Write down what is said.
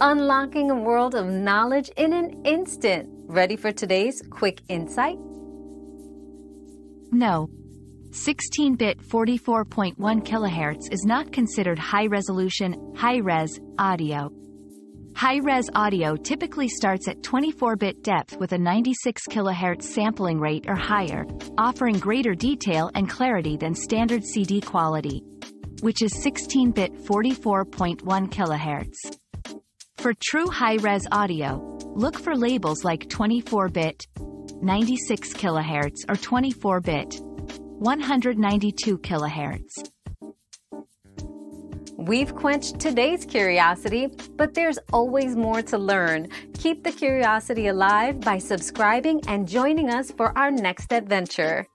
unlocking a world of knowledge in an instant. Ready for today's quick insight? No. 16-bit 44.1 kHz is not considered high-resolution, high-res audio. High-res audio typically starts at 24-bit depth with a 96 kHz sampling rate or higher, offering greater detail and clarity than standard CD quality, which is 16-bit 44.1 kHz. For true high-res audio, look for labels like 24-bit, 96 kHz or 24-bit, 192 kHz. We've quenched today's curiosity, but there's always more to learn. Keep the curiosity alive by subscribing and joining us for our next adventure.